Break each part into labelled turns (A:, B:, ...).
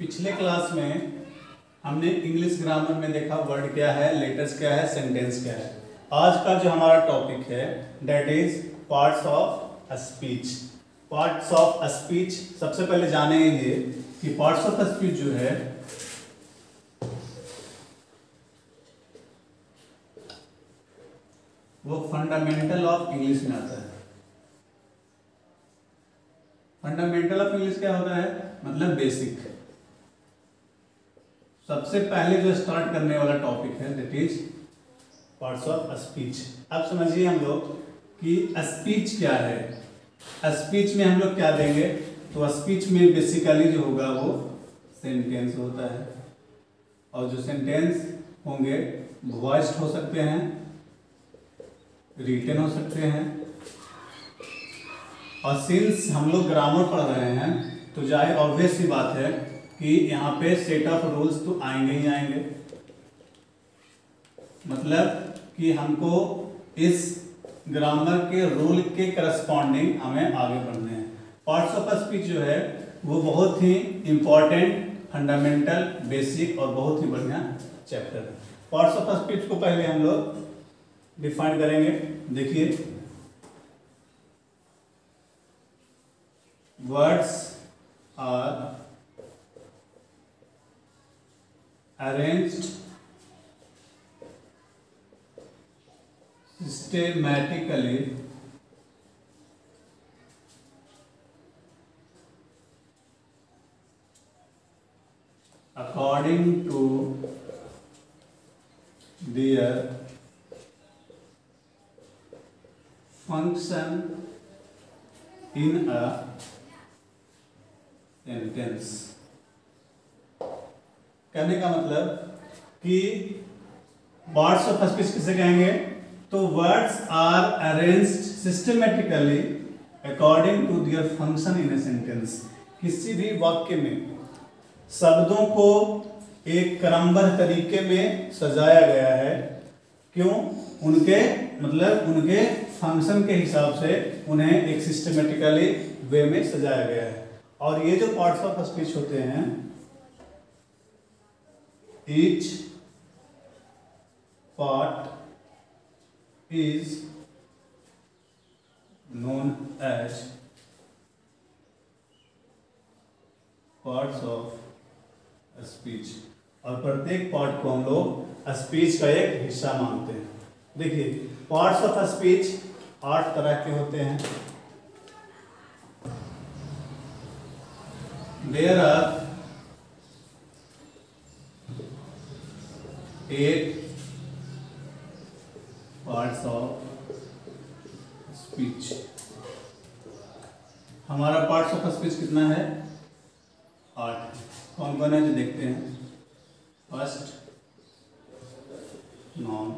A: पिछले क्लास में हमने इंग्लिश ग्रामर में देखा वर्ड क्या है लेटर्स क्या है सेंटेंस क्या है। आज का जो हमारा टॉपिक है that is parts of speech parts of speech सबसे पहले जानेंगे कि पार्ट्स ऑफ़ स्पीच जो है, वो फंडामेंटल ऑफ़ इंग्लिश में आता है। फंडामेंटल ऑफ़ इंग्लिश क्या होता है? मतलब बेसिक सबसे पहले जो स्टार्ट करने वाला टॉपिक है that is parts of speech अब समझिए हम लोग कि स्पीच क्या है? स्पीच में हम लोग क्या देंगे? तो स्पीच में बेसिकली जो होगा वो सेंटेंस होता है। और जो सेंटेंस होंगे वॉइस्ड हो सकते हैं रिटर्न हो सकते हैं। और सिंस हम लोग ग्रामर पढ़ रहे हैं तो जाए ऑब्वियस सी बात है कि यहाँ पे सेट ऑफ़ रूल्स तो आएँगे ही आएँगे। मतलब कि हमको इस ग्रामर के रूल के करस्पॉन्डिंग हमें आगे बढ़ने हैं। पार्ट्स ऑफ़ स्पीच जो है, वो बहुत ही इंपॉर्टेंट फंडामेंटल बेसिक और बहुत ही बढ़िया चैप्टर है। पार्ट्स ऑफ़ स्पीच को पहले हम लोग डिफाइन करेंगे। देखिए। Words are arranged systematically according to their function in a sentence कहने का मतलब कि पार्ट्स ऑफ़ स्पीच किसे कहेंगे? तो words are arranged systematically according to their function in a sentence किसी भी वाक्य में शब्दों को एक क्रमबद्ध तरीके में सजाया गया है। क्यों? उनके मतलब उनके फ़ंक्शन के हिसाब से उन्हें एक सिस्टमेटिकली वे में सजाया गया है। और ये जो पार्ट्स ऑफ़ स्पीच होते हैं each part is known as parts of speech. और प्रत्येक पार्ट को हम लोग स्पीच का एक हिस्सा मानते हैं। देखिए पार्ट्स ऑफ़ स्पीच आठ तरह के होते हैं। There are eight parts of speech. हमारा पार्ट्स ऑफ़ स्पीच कितना है? आठ। कौन कौन है जो देखते हैं? First noun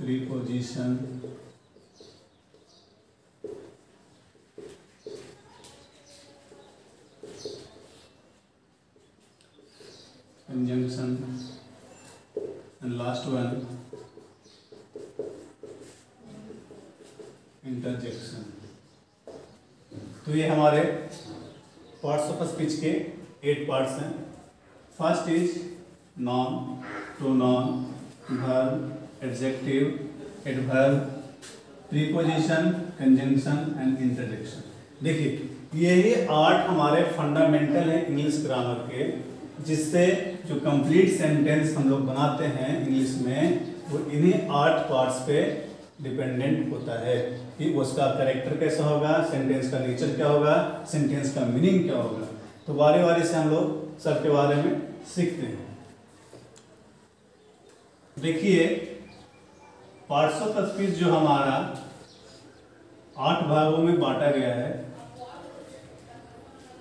A: preposition conjunction. And last one. Interjection तो ये हमारे पार्ट्स ऑफ़ स्पीच के एट पार्ट्स हैं। First is noun two noun verb adjective adverb preposition conjunction and interjection देखिए यही आठ हमारे फंडामेंटल हैं इंग्लिश ग्रामर के, जिससे जो कंप्लीट सेंटेंस हम लोग बनाते हैं इंग्लिश में, वो इन्हीं आठ पार्ट्स पे डिपेंडेंट होता है कि उसका करेक्टर कैसा होगा सेंटेंस का नेचर क्या होगा सेंटेंस का मीनिंग क्या होगा। तो बारी बारी से हम लोग सबके बारे में सीखते हैं। देखिए पार्ट्स स्पीच जो हमारा आठ भागों में बांटा गया है,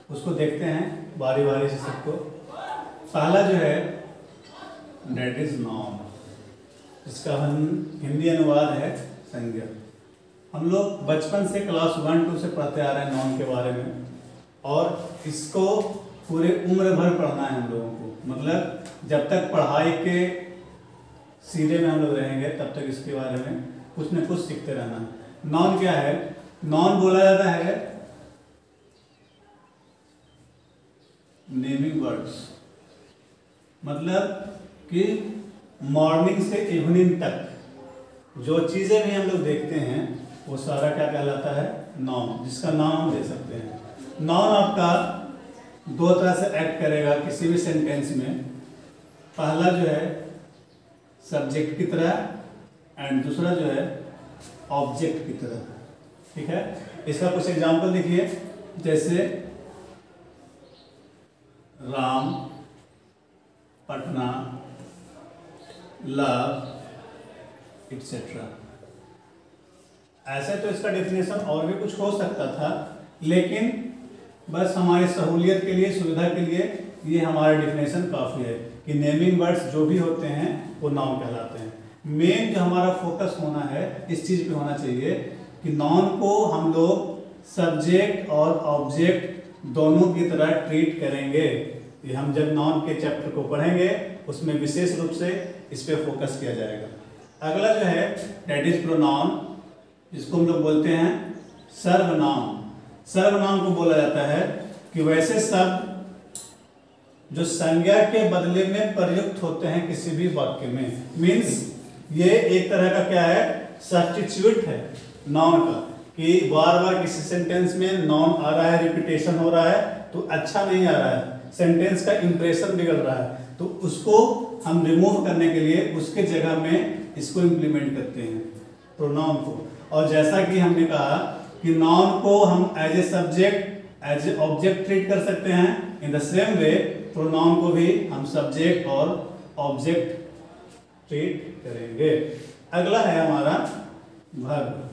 A: उसको देखते हैं बारी बारी से सबको। पहला जो है डेट इज़ नॉन इसका हम हिंदी अनुवाद है संज्ञा। हम लोग बचपन से क्लास वन टू से पढ़ते आ रहे हैं नॉन के बारे में, और इसको पूरे उम्र भर पढ़ना है हम लोगों को। मतलब जब तक पढ़ाई के सीधे में हम लोग रहेंगे, तब तक इसके बारे में कुछ न कुछ सीखते रहना। नॉन क्या है? नॉन बोला जाता है नेमिंग वर्ड्स मतलब कि मॉर्निंग से इवनिंग तक। जो चीज़ें भी हम लोग देखते हैं, वो सारा क्या कहलाता है? नॉन जिसका नाम हम दे सकते हैं। नॉन आपका दो तरह से एक्ट करेगा किसी भी सेंटेंस में। पहला जो है सब्जेक्ट की तरह एंड दूसरा जो है ऑब्जेक्ट की तरह। ठीक है? इसका कुछ एग्जांपल देखिए। जैसे राम, पटना लव एक्सेट्रा ऐसे तो इसका डेफिनेशन और भी कुछ हो सकता था, लेकिन बस हमारी सहूलियत के लिए, सुविधा के लिए ये हमारा डेफिनेशन काफ़ी है। कि नेमिंग वर्ड्स जो भी होते हैं, वो नाउन कहलाते हैं। मेन जो हमारा फोकस होना है, इस चीज़ पे होना चाहिए कि नाउन को हम लोग सब्जेक्ट और ऑब्जेक्ट दोनों की तरह ट्रीट करेंगे। ये हम जब नाउन के चैप्टर को पढ़ेंगे, उसमें विशेष रूप से इस पर फोकस किया जाएगा। अगला जो है डेट इज़ प्रोनाउन जिसको हम लोग बोलते हैं सर्वनाम। सर्वनाम को बोला जाता है कि वैसे शब्द जो संज्ञा के बदले में प्रयुक्त होते हैं किसी भी वाक्य में। मीन्स ये एक तरह का क्या है? सब्स्टिट्यूट है। नॉन का। कि बार बार किसी सेंटेंस में नॉन आ रहा है रिपीटेशन हो रहा है तो अच्छा नहीं आ रहा है। सेंटेंस का इंप्रेशन बिगड़ रहा है। तो उसको हम रिमूव करने के लिए उसके जगह में इसको इम्प्लीमेंट करते हैं प्रोनाउन को। और जैसा कि हमने कहा कि नॉन को हम as a subject as a object treat कर सकते हैं in the same way pronoun को भी हम सब्जेक्ट और ऑब्जेक्ट ट्रीट करेंगे। अगला है हमारा वर्ब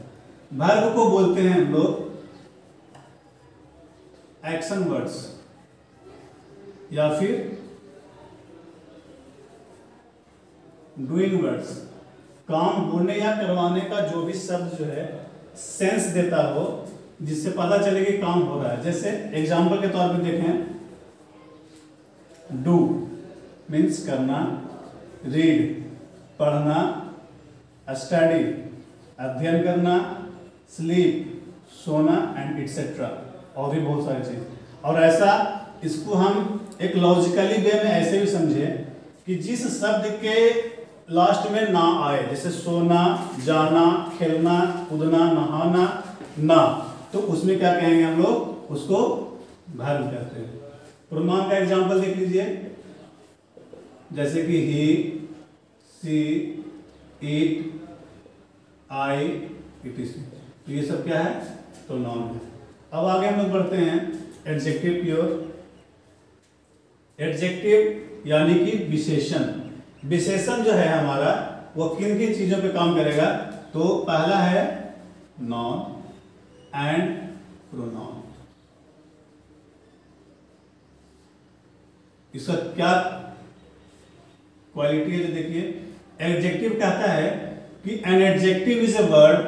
A: वर्ब को बोलते हैं हम लोग एक्शन वर्ड्स या फिर डूइंग वर्ड्स काम होने या करवाने का जो भी शब्द जो है सेंस देता हो, जिससे पता चले कि काम हो रहा है। जैसे एग्ज़ाम्पल के तौर पे देखें डू मीन्स करना, रीड, पढ़ना, स्टडी, अध्ययन करना, स्लीप, सोना एंड एटसेट्रा और भी बहुत सारी चीज़। और ऐसा इसको हम एक लॉजिकली वे में ऐसे भी समझे कि जिस शब्द के लास्ट में ना आए, जैसे सोना, जाना, खेलना, कूदना, नहाना, ना तो उसमें क्या कहेंगे हम लोग? उसको भर्व कहते हैं। प्रोनाउन का एग्जांपल देख लीजिए। जैसे कि he she it I it is तो ये सब क्या है? तो नॉन है। अब आगे हम लोग बढ़ते हैं। एडजेक्टिव प्योर एडजेक्टिव यानी कि विशेषण। विशेषण जो है हमारा, वो किन किन चीज़ों पे काम करेगा? तो पहला है नॉन एंड प्रोनाउन इसका क्या क्वालिटी है देखिए? एडजेक्टिव कहता है कि an adjective is a word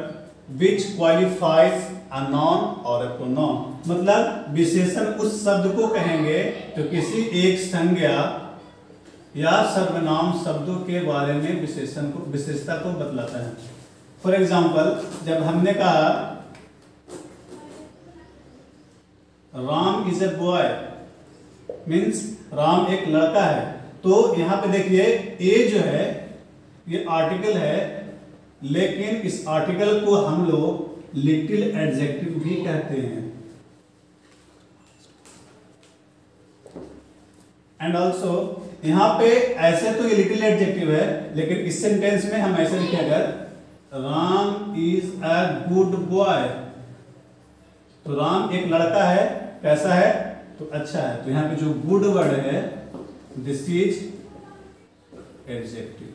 A: which qualifies a noun और अ प्रोनाउन मतलब विशेषण उस शब्द को कहेंगे तो किसी एक संज्ञा या सर्वनाम शब्दों के बारे में विशेषण को, विशेषता को बतलाता है। फॉर एग्ज़ाम्पल जब हमने कहा Ram is a boy means Ram एक लड़का है तो यहाँ पे देखिए, ए जो है, ये आर्टिकल है, लेकिन इस आर्टिकल को हम लोग लिटिल एडजेक्टिव भी कहते हैं। एंड ऑल्सो यहाँ पे ऐसे तो ये लिटिल एडजेक्टिव है, लेकिन इस सेंटेंस में हम ऐसे लिखे अगर, Ram is a good boy तो राम एक लड़का है कैसा है तो अच्छा है तो यहाँ पे जो गुड वर्ड है दिस इज़ एडजेक्टिव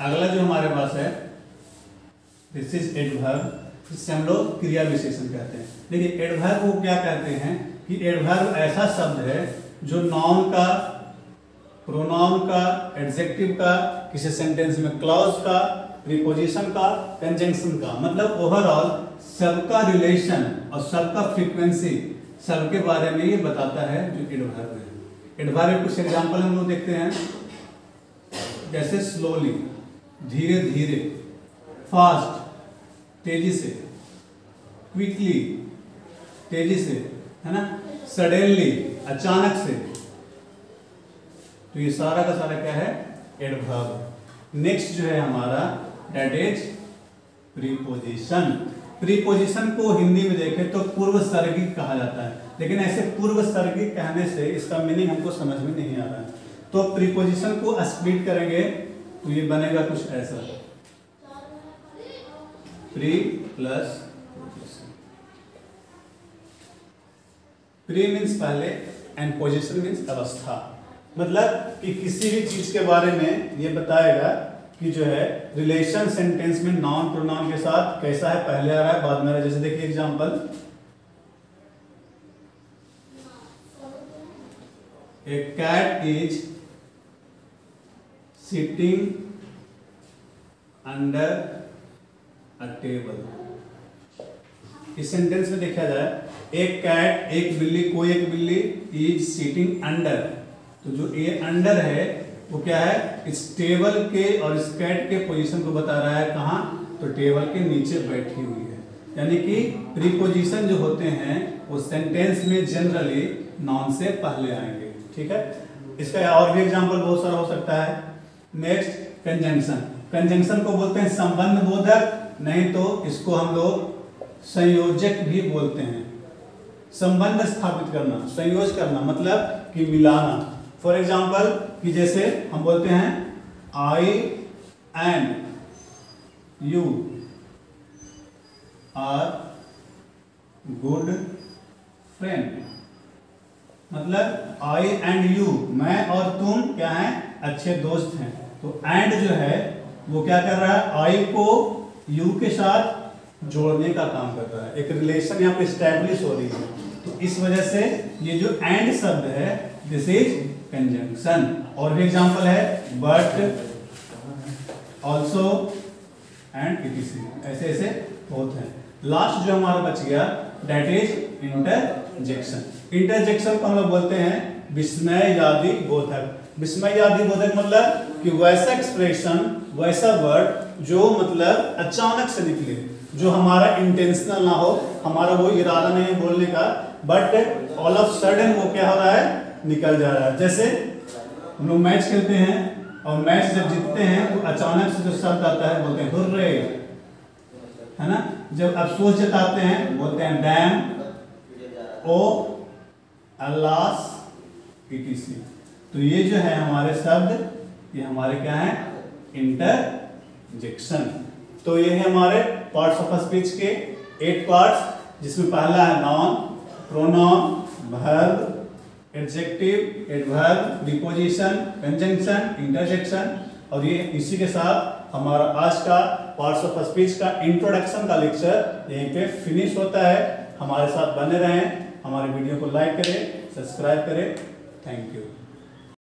A: अगला जो हमारे पास है दिस इज़ एडवर्ब इससे हम लोग क्रिया विशेषण कहते हैं। देखिए एडवर्ब को क्या कहते हैं कि एडवर्ब ऐसा शब्द है जो नाउन का प्रोनाउन का एडजेक्टिव का किसी सेंटेंस में क्लॉज का प्रीपोजिशन का कंजंक्शन का मतलब ओवरऑल सबका रिलेशन और सबका फ्रीक्वेंसी सबके बारे में ये बताता है जो एडवर्ब है। एडवर्ब कुछ एग्जांपल हम लोग देखते हैं। जैसे स्लोली धीरे धीरे फास्ट तेज़ी से क्विकली तेज़ी से, है ना? सडनली अचानक से। तो ये सारा का सारा क्या है? एडवर्ब नेक्स्ट जो है हमारा डेट इज़ प्रीपोजिशन प्रीपोजिशन को हिंदी में देखें तो पूर्व सर्गिक कहा जाता है। लेकिन ऐसे पूर्व सर्गिक कहने से इसका मीनिंग हमको समझ में नहीं आ रहा है। तो प्रीपोजिशन को स्प्लिट करेंगे तो ये बनेगा कुछ ऐसा। प्री प्लस प्री मीन्स पहले एंड पोजिशन मीन्स अवस्था। मतलब कि किसी भी चीज़ के बारे में ये बताएगा कि जो है रिलेशन सेंटेंस में नॉन प्रोनाउन के साथ कैसा है, पहले आ रहा है, बाद में आ रहा है। जैसे देखिए example a cat is sitting under a table इस सेंटेंस में देखा जाए, एक कैट एक बिल्ली, कोई एक बिल्ली इज़ सिटिंग अंडर तो जो ये अंडर है वो क्या है? इस टेबल के और इस कैट के पोजीशन को बता रहा है कहाँ? तो टेबल के नीचे बैठी हुई है। यानी कि प्रीपोजिशन जो होते हैं, वो सेंटेंस में जनरली नॉन से पहले आएँगे। ठीक है? इसका और भी एग्ज़ाम्पल बहुत सारा हो सकता है। नेक्स्ट कंजंक्शन कंजंक्शन को बोलते हैं संबंध बोधक, नहीं तो इसको हम लोग संयोजक भी बोलते हैं। संबंध स्थापित करना, संयोज करना मतलब कि मिलाना। फॉर एग्ज़ाम्पल कि जैसे हम बोलते हैं I and you are good friend मतलब आई एंड यू मैं और तुम क्या हैं? अच्छे दोस्त हैं। तो एंड जो है, वो क्या कर रहा है? आई को यू के साथ जोड़ने का काम कर रहा है। एक रिलेशन यहाँ पे स्टैब्लिश हो रही है। तो इस वजह से ये जो एंड शब्द है दिस इज़ कंजंक्शन और भी एग्जांपल है बट ऑल्सो एंड इटीसी ऐसे ऐसे बहुत हैं। लास्ट जो हमारा बच गया डेट इज़ इंटरजेक्शन इंटरजेक्शन को हम लोग बोलते हैं विस्मय यादि बोधक। विस्मय यादि बोधक मतलब कि वैसा एक्सप्रेशन वैसा वर्ड जो मतलब अचानक से निकले, जो हमारा इंटेंशनल ना हो, हमारा वो इरादा नहीं बोलने का बट ऑल ऑफ़ सडन वो क्या हो रहा है? निकल जा रहा है। जैसे हम लोग मैच खेलते हैं और मैच जब जीतते हैं तो अचानक से जो शब्द आता है, बोलते हैं, हुर्रे। है ना? जब अफसोस जताते हैं, बोलते हैं, डैम ओ अल्लास पीटीसी तो ये जो है हमारे शब्द, ये हमारे क्या है? इंटरजेक्शन तो ये है हमारे पार्ट्स ऑफ़ स्पीच के एट पार्ट्स जिसमें पहला है noun pronoun verb adjective adverb preposition conjunction interjection और ये इसी के साथ हमारा आज का पार्ट्स ऑफ़ स्पीच का इंट्रोडक्शन का लेक्चर यहीं पे फिनिश होता है। हमारे साथ बने रहें। हमारे वीडियो को लाइक करें सब्सक्राइब करें। Thank you